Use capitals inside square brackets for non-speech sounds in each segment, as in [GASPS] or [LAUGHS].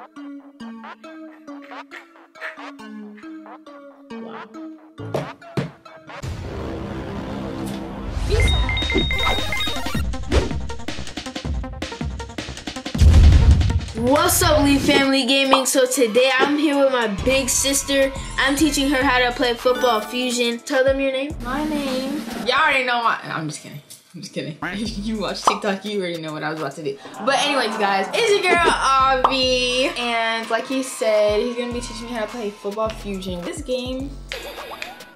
What's up, Lee Family Gaming? So today I'm here with my big sister. I'm teaching her how to play football fusion. Tell them your name. My name. Y'all already know my. I'm just kidding. I'm just kidding. If [LAUGHS] you watch TikTok, you already know what I was about to do. But anyways, guys, it's your girl Ahvi, and like he said, he's gonna be teaching me how to play football fusion. This game.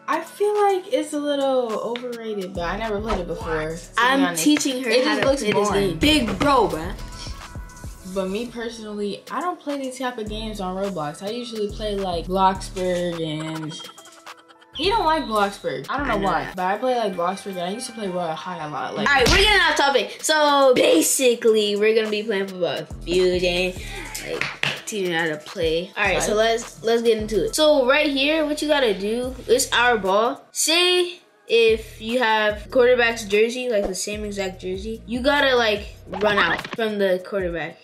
I feel like it's a little overrated, but I never played it before. I'm teaching her It how just to looks play this boring. game. Big bro, bruh. But me personally, I don't play these type of games on Roblox. I usually play like Bloxburg and he don't like Bloxburg. I don't know I know why, that. but I play like Bloxburg and I used to play Royal High a lot. Like All right, we're getting off topic. So basically, we're gonna be playing football fusion, like teaching how to play. All right, so let's let's get into it. So right here, what you gotta do is our ball. Say if you have quarterback's jersey, like the same exact jersey, you gotta like run out from the quarterback.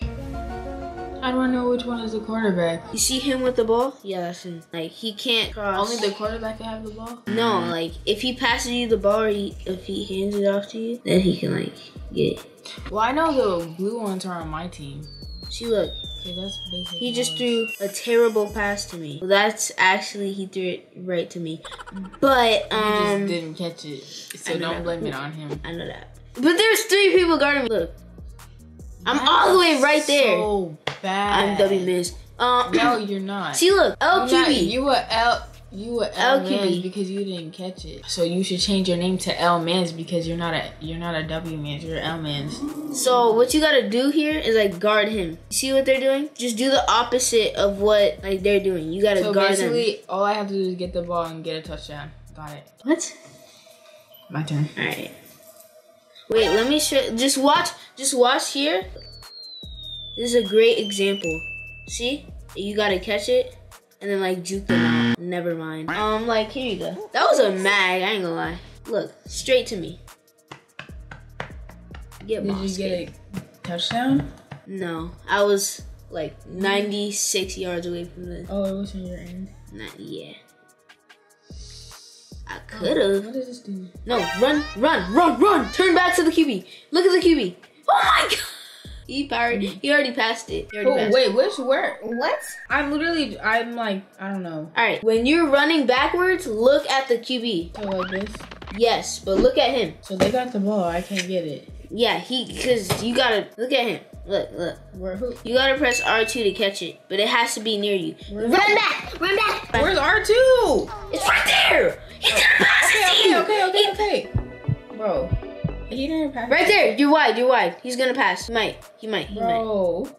I don't know which one is the quarterback. You see him with the ball? Yeah, that's him. Like he can't cross. Only the quarterback can have the ball. no, like if he passes you the ball, or he, if he hands it off to you, then he can like get it. Well, I know the blue ones are on my team. See, look, Okay, that's basic. he just threw a terrible pass to me. Well, that's actually he threw it right to me, but He um, just didn't catch it, so don't that. blame it on him. I know that. But there's three people guarding me. Look, I'm all the way right there. So bad. I'm W Miz. Um, No, you're not. see, look, LQB. You were L. You were L. Mans because you didn't catch it. So you should change your name to L Mans because you're not a you're not a W Mans. You're L Mans. So what you gotta do here is like guard him. See what they're doing? Just do the opposite of what like they're doing. You gotta So guard them. basically, all I have to do is get the ball and get a touchdown. Got it. What? My turn. All right. Wait, let me show. Just watch. Just watch here. This is a great example. See, you gotta catch it, and then like juke them out. Never mind. Um, like here you go. That was a mag. I ain't gonna lie. Look, straight to me. Get Did you get kid. a touchdown? No, I was like 96 yards away from the. Oh, it was on your end. Not yeah. I could have. What does this do? No, run, run, run, run. Turn back to the QB. Look at the QB. Oh my god. He powered. Mm-hmm. He already passed it. Already Oh passed wait, which where? What? I'm literally. I'm like I don't know. All right. When you're running backwards, look at the QB. So oh, like this. Yes, but look at him. So they got the ball. I can't get it. Yeah, he because you gotta look at him. Look, look. Where? Who? You gotta press R2 to catch it, but it has to be near you. Where- Run back! Run back! He didn't pass. Right there. You're wide. You're wide. He's gonna pass. He might. He might. He might. Bro.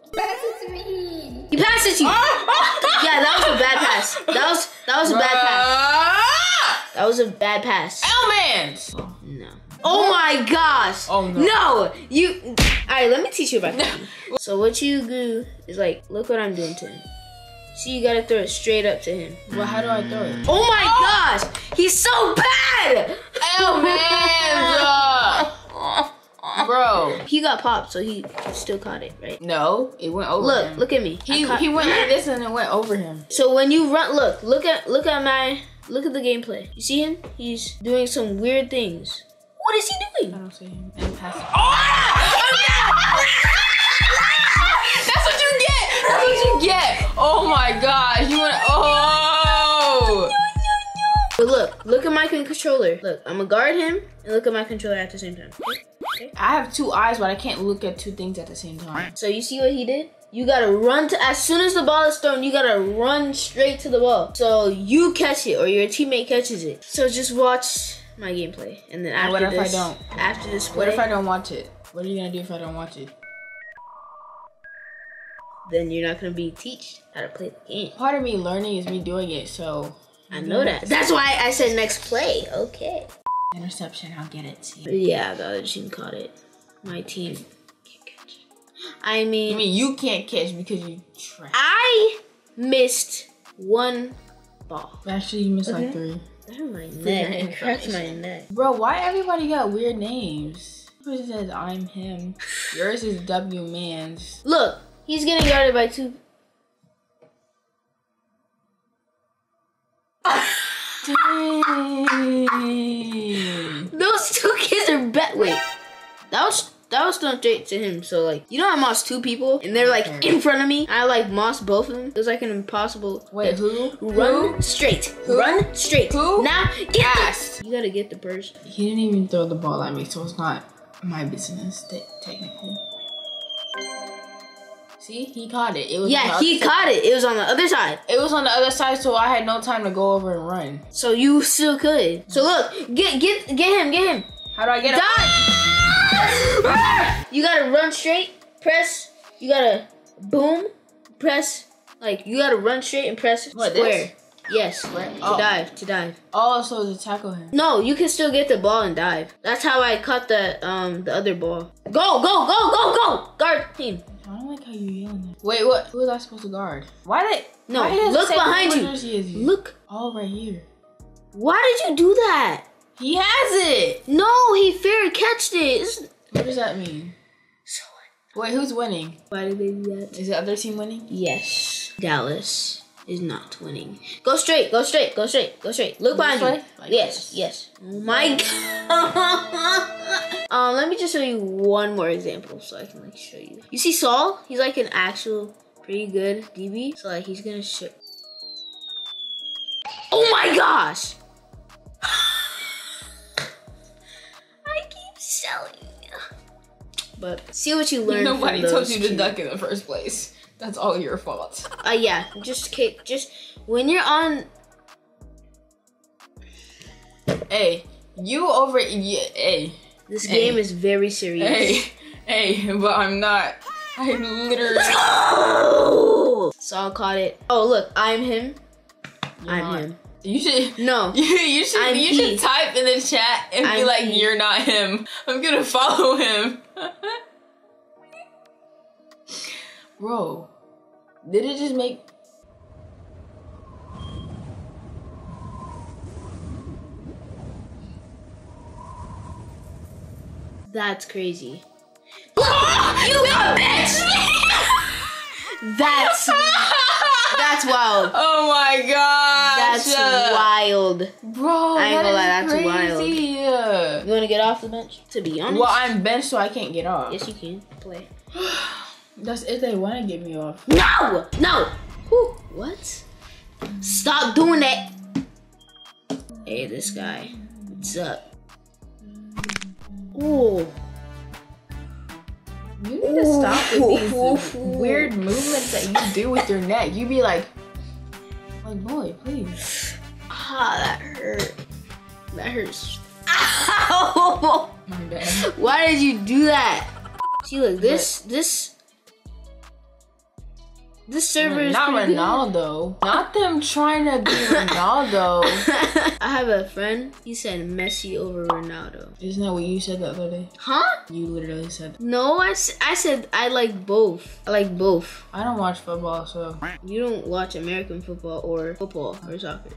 He passed it to you. [LAUGHS] Yeah, that was a bad pass. That was that was a bad pass. That was a bad pass. Elmans. No. Oh my gosh. Oh, no. No. You. All right. Let me teach you about that. So what you do is like, look what I'm doing to him. See, you gotta throw it straight up to him. Well, how do I throw it? Oh my oh! gosh. He's so bad. Oh Elmans. [LAUGHS] Bro. He got popped, so he still caught it, right? No, it went over Look, him. look at me. He he went like [LAUGHS] this and it went over him. So when you run, look, look at look at my look at the gameplay. You see him? He's doing some weird things. What is he doing? I don't see him. And pass it. Oh, That's what you get. That's what you get. Oh my gosh. You went. Oh. But look, look at my controller. Look, I'm gonna guard him and look at my controller at the same time. I have two eyes, but I can't look at two things at the same time. So you see what he did? You gotta run to as soon as the ball is thrown, you gotta run straight to the ball. So you catch it or your teammate catches it. So just watch my gameplay, and then after what if I this, don't? after this What if I don't watch it? What are you gonna do if I don't watch it? then you're not gonna be teach how to play the game. Part of me learning is me doing it, so I know that. That's why I said next play. Okay. Interception, I'll get it to you. Yeah, the other team caught it. My team can't catch. I mean. I mean, you can't catch because you trash. I missed one ball. Actually, you missed okay. like three. That my neck. [LAUGHS] It my neck. Bro, why everybody got weird names? Who says I'm him. Yours is W man's. Look, he's getting guarded by two. [LAUGHS] Dang. That was that was thrown straight to him. So like, you know, I mossed two people, and they're like in front of me. I like mossed both of them. It was like an impossible. Wait, who? Run Who? straight. Who? Run straight. Who? Now get You gotta get the purse. He didn't even throw the ball at me, so it's not my business, technically. See, he caught it. It was Yeah, he caught it. It was on the other side. It was on the other side, so I had no time to go over and run. So you still could. So look, get get get him, get him. How do I get it? Die! You gotta run straight, press. You gotta boom, press. Like you gotta run straight and press What, square. this? Yes, to Oh. dive, to dive. Oh, so to tackle him. No, you can still get the ball and dive. That's how I caught the um the other ball. Go, go, go, go, go! Guard team. I don't like how you're yelling. At. Wait, what? Who was I supposed to guard? Why did? No, why look behind you. he? Look, Oh, right here. why did you do that? He has it. No, he fair catched it. What does that mean? So Wait, who's winning? why did they do that? Is the other team winning? Yes, Dallas is not winning. Go straight, go straight, go straight, go straight. Look behind you. Like yes, this. yes. Oh my god. [LAUGHS] um, let me just show you one more example so I can like show you. You see Saul? He's like an actual pretty good DB. So like he's gonna show. Oh my gosh! Selling. But see what you learn. Nobody from told those you to duck in the first place. That's all your fault. Uh, yeah, just kick. Just when you're on. Hey, you over? Yeah, hey, This Hey. game is very serious. hey, hey, but I'm not. I'm literally. Oh! Saul caught it. Oh look, I'm him. I'm not. him. You should. No. [LAUGHS] You, you should. I'm you he. should type in the chat and be I'm like, he. "You're not him." [LAUGHS] I'm gonna follow him. [LAUGHS] Bro, did it just make? That's crazy. you bitch. That's that's wild. [LAUGHS] Oh my god! That's wild. Bro, I ain't that gonna lie, that's wild. crazy. Yeah. You want to get off the bench? To be honest, Well, I'm bench, so I can't get off. yes, you can play. [GASPS] That's if they want to get me off. No, no. Whew, what? Stop doing that. Hey, this guy. What's up? Ooh. You need to stop with these [LAUGHS] weird movements that you do with your neck. You'd be like, like boy, please. Ah, that hurt. That hurts. [LAUGHS] Ow! Why did you do that? See, look, this, this, this server is Not pretty good. Ronaldo. Not them trying to be [LAUGHS] Ronaldo. I have a friend. He said Messi over Ronaldo. Isn't that what you said the other day? Huh? You literally said. No, I, I said I like both. I like both. I don't watch football, so You don't watch American football or football or soccer.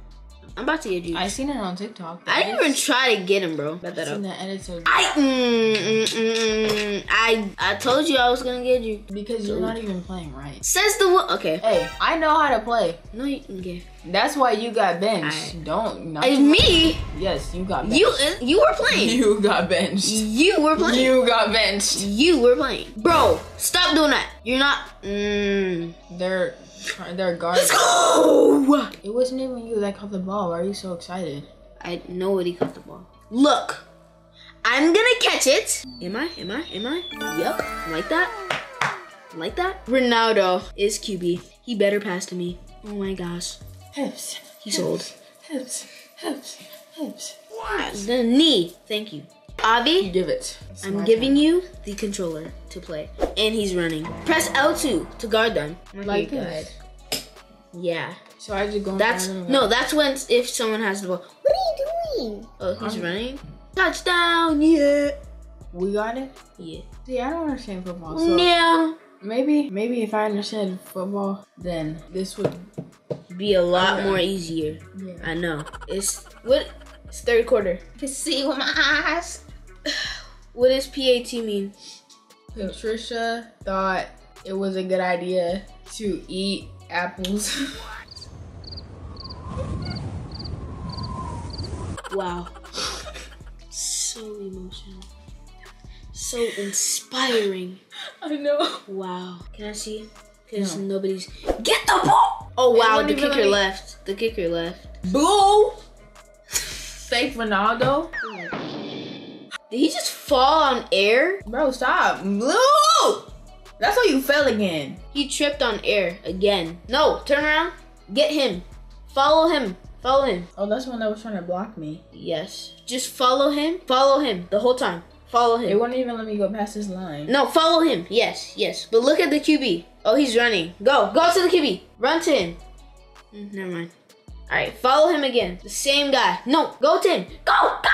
I'm about to get you. I seen it on TikTok. I didn't even try to get him, bro. Bet I that up. the edits of I, mm, mm, mm, mm, I I told you I was gonna get you. because you're not even playing right. Says the one. Okay. Hey, I know how to play. No, you can get. That's why you got benched. I- Don't. Not It's me. Yes, you got benched. You uh, you were playing. You got benched. You were playing. You, You got benched. You were playing, bro. Stop doing that. You're not. Mm. They're they're guarding. Let's go. It wasn't even you that caught the ball. Why are you so excited? I nobody caught the ball. Look, I'm gonna catch it. Am I? Am I? Am I? Yep. Like that. Like that. Ronaldo is QB. He better pass to me. Oh my gosh. Hips. He's old. Hips. Hips. Hips. What? The knee. Thank you. Ahvi, Give it. It's I'm giving turn. you the controller to play. And he's running. Press L2 to guard them. like Okay, this. Yeah. So I just go. That's front no, that's when if someone has the ball. What are you doing? Oh, he's running. Touchdown, yeah. We got it. Yeah. See, I don't understand football. So yeah. maybe, maybe if I understand football, then this would. Be a lot Okay. more easier. Yeah. I know. It's what it's third quarter. can see with my eyes. [SIGHS] What does PAT mean? Patricia thought it was a good idea to eat apples. [LAUGHS] Wow. So emotional. So inspiring. I know. Wow. Can I see? Because No. nobody's. Get the ball! Oh, wow. The kicker me- left. The kicker left. Boo! Fake Ronaldo. Oh Did he just fall on air? Bro, stop. Blue! That's why you fell again. He tripped on air again. No, turn around. Get him. Follow him. Follow him. Oh, that's one that was trying to block me. Yes. Just follow him. Follow him the whole time. Follow It him. wouldn't even let me go past his line. No, follow him. Yes, yes. But look at the QB. Oh, he's running. Go. Go to the QB. Run to him. Mm, never mind. All right, follow him again. The same guy. No, go to him. Go, go.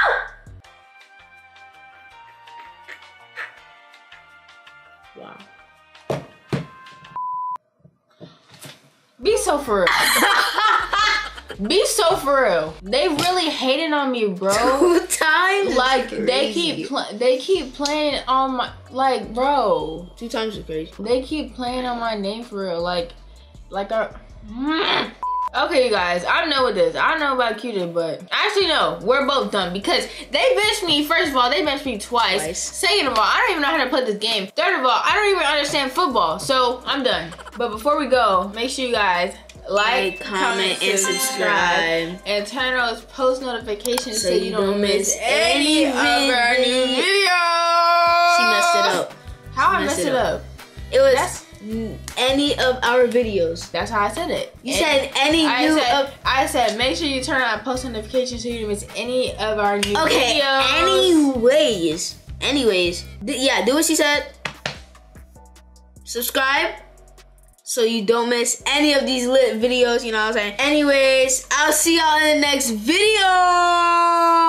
Be so for real. [LAUGHS] Be so for real. They really hating on me, bro. Two times. like they keep they keep playing on my like bro. Two times is crazy. They keep playing on my name for real. Like like our Okay, you guys, I know what this. I don't know about Cutie, but actually, no, we're both done because they benched me. First of all, they benched me twice. Twice. Second of all, I don't even know how to play this game. Third of all, I don't even understand football, so I'm done. But before we go, make sure you guys like, Like, comment, and subscribe. and turn on those post notifications so, So you, don't don't miss any any of our new videos. She messed it up. How I messed messed it up? It was That's- any of our videos. That's how I said it. You And- said any I new said, of. I said, make sure you turn on post notifications so you don't miss any of our new Okay. videos. Anyways, anyways, yeah, do what she said. Subscribe. So you don't miss any of these lit videos, you know what I'm saying? Anyways, I'll see y'all in the next video.